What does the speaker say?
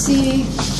see